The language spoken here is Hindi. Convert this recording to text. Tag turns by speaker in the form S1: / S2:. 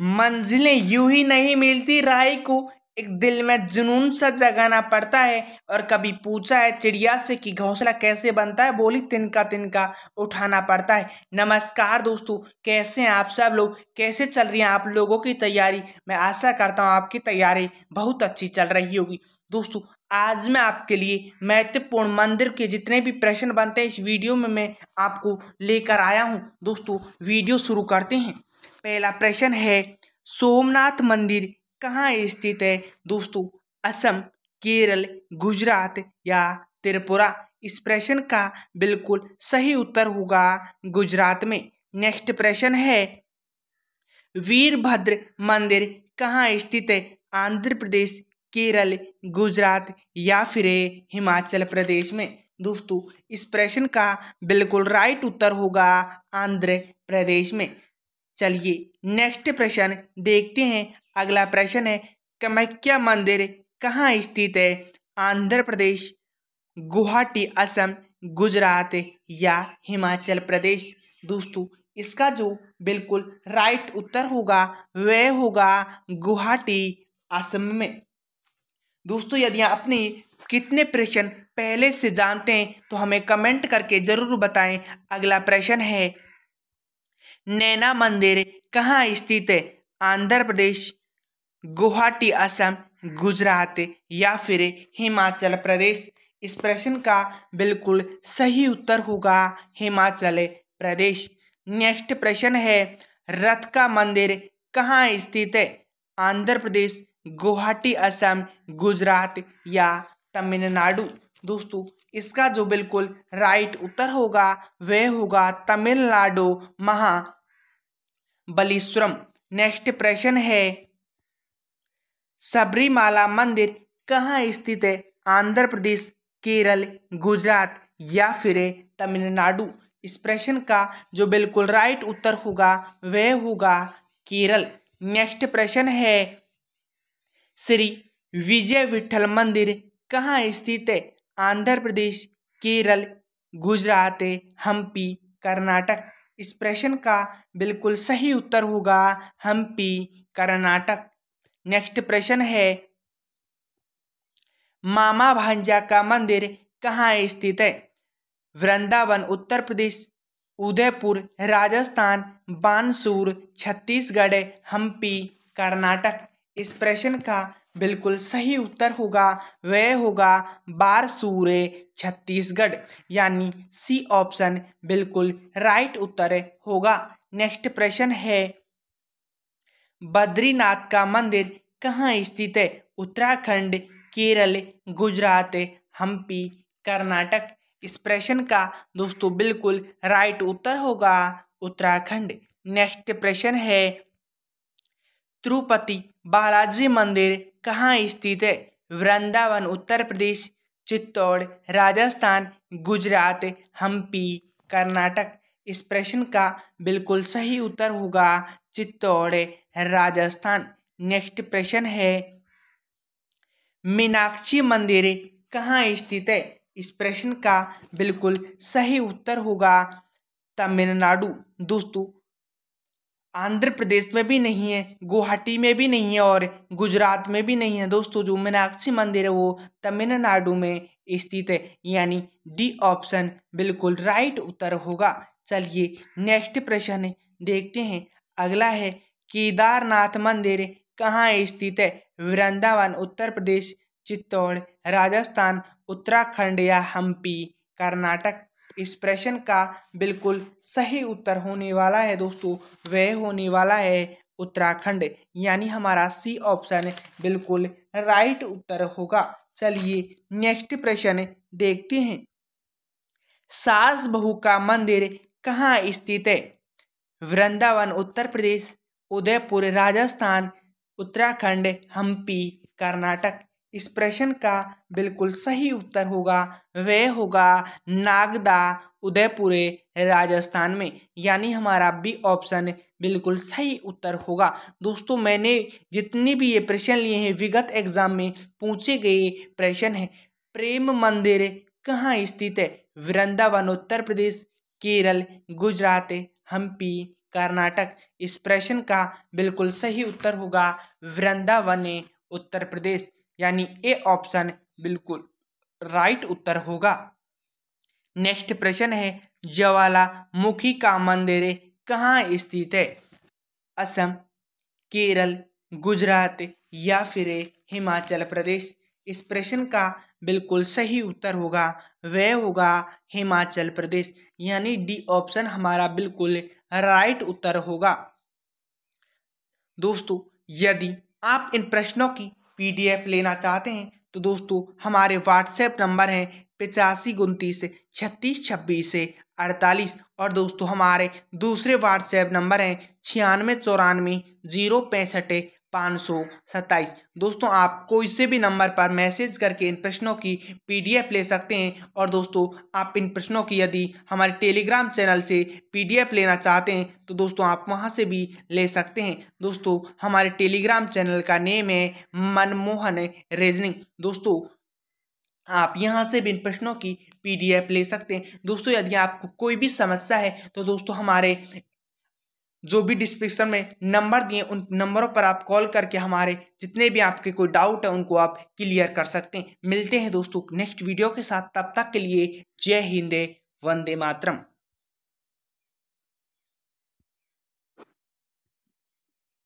S1: मंजिलें यूँ ही नहीं मिलती राही को। एक दिल में जुनून सा जगाना पड़ता है और कभी पूछा है चिड़िया से कि घोंसला कैसे बनता है, बोली, तिनका तिनका उठाना पड़ता है। नमस्कार दोस्तों, कैसे हैं आप सब लोग? कैसे चल रही हैं आप लोगों की तैयारी? मैं आशा करता हूँ आपकी तैयारी बहुत अच्छी चल रही होगी। दोस्तों, आज मैं आपके लिए महत्वपूर्ण मंदिर के जितने भी प्रश्न बनते हैं, इस वीडियो में मैं आपको लेकर आया हूँ। दोस्तों, वीडियो शुरू करते हैं। पहला प्रश्न है, सोमनाथ मंदिर कहाँ स्थित है? दोस्तों, असम, केरल, गुजरात या त्रिपुरा? इस प्रश्न का बिल्कुल सही उत्तर होगा गुजरात में। नेक्स्ट प्रश्न है, वीरभद्र मंदिर कहाँ स्थित है? आंध्र प्रदेश, केरल, गुजरात या फिर हिमाचल प्रदेश में? दोस्तों, इस प्रश्न का बिल्कुल राइट उत्तर होगा आंध्र प्रदेश में। चलिए नेक्स्ट प्रश्न देखते हैं। अगला प्रश्न है, कमख्या मंदिर कहाँ स्थित है? आंध्र प्रदेश, गुवाहाटी, असम, गुजरात या हिमाचल प्रदेश? दोस्तों, इसका जो बिल्कुल राइट उत्तर होगा, वह होगा गुवाहाटी, असम में। दोस्तों, यदि अपने कितने प्रश्न पहले से जानते हैं तो हमें कमेंट करके ज़रूर बताएँ। अगला प्रश्न है नैना मंदिर, कहाँ स्थित है? आंध्र प्रदेश, गुवाहाटी, असम, गुजरात या फिर हिमाचल प्रदेश? इस प्रश्न का बिल्कुल सही उत्तर होगा हिमाचल प्रदेश। नेक्स्ट प्रश्न है, रथ का मंदिर कहाँ स्थित है? आंध्र प्रदेश, गुवाहाटी, असम, गुजरात या तमिलनाडु? दोस्तों, इसका जो बिल्कुल राइट उत्तर होगा, वह होगा तमिलनाडु महाबलीश्वरम। नेक्स्ट प्रश्न है, सबरीमाला मंदिर कहाँ स्थित है? आंध्र प्रदेश, केरल, गुजरात या फिर तमिलनाडु? इस प्रश्न का जो बिल्कुल राइट उत्तर होगा, वह होगा केरल। नेक्स्ट प्रश्न है, श्री विजय विठल मंदिर कहाँ स्थित है? आंध्र प्रदेश, केरल, गुजरात, हम्पी, कर्नाटक। इस प्रश्न का बिल्कुल सही उत्तर होगा हम्पी, कर्नाटक। नेक्स्ट प्रश्न है, मामा भांजा का मंदिर कहाँ स्थित है? वृंदावन, उत्तर प्रदेश, उदयपुर, राजस्थान, बानसूर, छत्तीसगढ़, हम्पी, कर्नाटक। इस प्रश्न का बिल्कुल सही उत्तर होगा, वह होगा बारसूर छत्तीसगढ़। यानी सी ऑप्शन बिल्कुल राइट उत्तर होगा। नेक्स्ट प्रश्न है, बद्रीनाथ का मंदिर कहाँ स्थित है? उत्तराखंड, केरल, गुजरात, हम्पी, कर्नाटक। इस प्रश्न का दोस्तों बिल्कुल राइट उत्तर होगा उत्तराखंड। नेक्स्ट प्रश्न है तिरुपति बालाजी मंदिर कहाँ स्थित है वृंदावन उत्तर प्रदेश चित्तौड़ राजस्थान गुजरात हम्पी कर्नाटक इस प्रश्न का बिल्कुल सही उत्तर होगा चित्तौड़ राजस्थान नेक्स्ट प्रश्न है मीनाक्षी मंदिर कहाँ स्थित है इस प्रश्न का बिल्कुल सही उत्तर होगा तमिलनाडु दोस्तों आंध्र प्रदेश में भी नहीं है, गुवाहाटी में भी नहीं है और गुजरात में भी नहीं है। दोस्तों, जो मीनाक्षी मंदिर है, वो तमिलनाडु में स्थित है। यानी डी ऑप्शन बिल्कुल राइट उत्तर होगा। चलिए नेक्स्ट प्रश्न देखते हैं। अगला है, केदारनाथ मंदिर कहाँ स्थित है? वृंदावन, उत्तर प्रदेश, चित्तौड़, राजस्थान, उत्तराखंड या हम्पी, कर्नाटक? इस प्रश्न का बिल्कुल सही उत्तर होने वाला है दोस्तों, वह होने वाला है उत्तराखंड। यानी हमारा सी ऑप्शन बिल्कुल राइट उत्तर होगा। चलिए नेक्स्ट प्रश्न देखते हैं। सास बहू का मंदिर कहाँ स्थित है? वृंदावन, उत्तर प्रदेश, उदयपुर, राजस्थान, उत्तराखंड, हम्पी, कर्नाटक। इस प्रश्न का बिल्कुल सही उत्तर होगा, वह होगा नागदा, उदयपुर, राजस्थान में। यानी हमारा बी ऑप्शन बिल्कुल सही उत्तर होगा। दोस्तों, मैंने जितने भी ये प्रश्न लिए हैं, विगत एग्ज़ाम में पूछे गए प्रश्न हैं। प्रेम मंदिर कहाँ स्थित है? वृंदावन, उत्तर प्रदेश, केरल, गुजरात, हम्पी, कर्नाटक। इस प्रश्न का बिल्कुल सही उत्तर होगा, वृंदावन, उत्तर प्रदेश। यानी ए ऑप्शन बिल्कुल राइट उत्तर होगा। नेक्स्ट प्रश्न है, ज्वालामुखी का मंदिर कहाँ स्थित है? असम, केरल, गुजरात या फिर हिमाचल प्रदेश? इस प्रश्न का बिल्कुल सही उत्तर होगा, वह होगा हिमाचल प्रदेश। यानी डी ऑप्शन हमारा बिल्कुल राइट उत्तर होगा। दोस्तों, यदि आप इन प्रश्नों की पीडीएफ लेना चाहते हैं तो दोस्तों, हमारे व्हाट्सएप नंबर हैं पचासी उनतीस, छत्तीस, छब्बीस, अड़तालीस और दोस्तों, हमारे दूसरे व्हाट्सएप नंबर हैं छियानवे, चौरानवे, ज़ीरो, पैंसठ पाँच सौ सत्ताईस। दोस्तों आप कोई से भी नंबर पर मैसेज करके इन प्रश्नों की पीडीएफ ले सकते हैं। और दोस्तों, आप इन प्रश्नों की यदि हमारे टेलीग्राम चैनल से पीडीएफ लेना चाहते हैं तो दोस्तों, आप वहाँ से भी ले सकते हैं। दोस्तों, हमारे टेलीग्राम चैनल का नेम है मनमोहन रीजनिंग। दोस्तों, आप यहाँ से भी इन प्रश्नों की पीडीएफ ले सकते हैं। दोस्तों, यदि आपको कोई भी समस्या है तो दोस्तों, हमारे जो भी डिस्क्रिप्शन में नंबर दिए, उन नंबरों पर आप कॉल करके हमारे जितने भी आपके कोई डाउट है, उनको आप क्लियर कर सकते हैं। मिलते हैं दोस्तों नेक्स्ट वीडियो के साथ। तब तक के लिए जय हिंदे, वंदे मातरम।